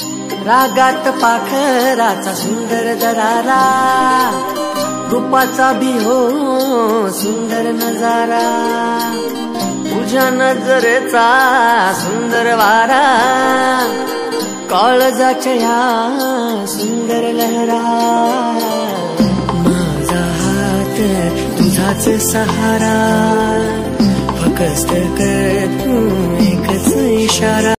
रागात पाखराचा सुंदर दरारा, रूपाचा बी हो सुंदर नज़ारा, तुझ्या नजरेचा सुंदर वारा, काळजाच्या या सुंदर लहरा. माझा हात तुझाच सहारा फकस्त कर तू एकच इशारा.